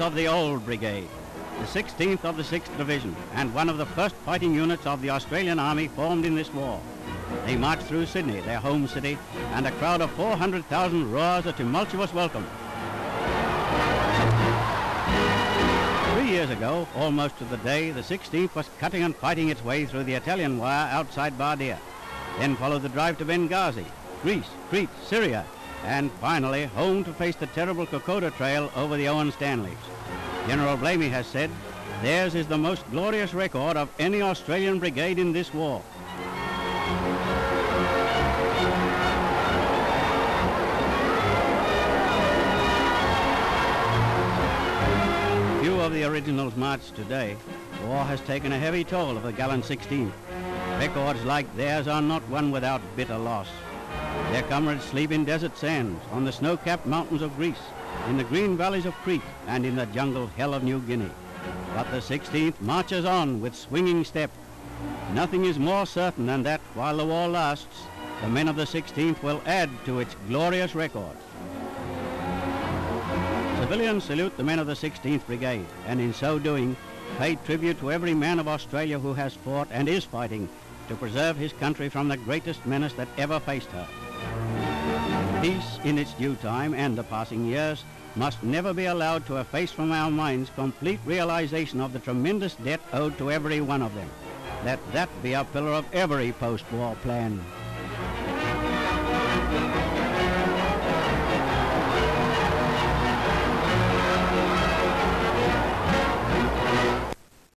of the old brigade, the 16th of the 6th Division, and one of the first fighting units of the Australian Army formed in this war. They marched through Sydney, their home city, and a crowd of 400,000 roars a tumultuous welcome. Three years ago, almost to the day, the 16th was cutting and fighting its way through the Italian wire outside Bardia. Then followed the drive to Benghazi, Greece, Crete, Syria, and finally home to face the terrible Kokoda Trail over the Owen Stanleys. General Blamey has said, theirs is the most glorious record of any Australian brigade in this war. Few of the originals marched today. War has taken a heavy toll of the gallant 16th. Records like theirs are not won without bitter loss. Their comrades sleep in desert sands, on the snow-capped mountains of Greece, in the green valleys of Crete, and in the jungle hell of New Guinea. But the 16th marches on with swinging step. Nothing is more certain than that while the war lasts, the men of the 16th will add to its glorious record. Civilians salute the men of the 16th Brigade, and in so doing, pay tribute to every man of Australia who has fought and is fighting to preserve his country from the greatest menace that ever faced her. Peace in its due time and the passing years must never be allowed to efface from our minds complete realization of the tremendous debt owed to every one of them. Let that be a pillar of every post-war plan.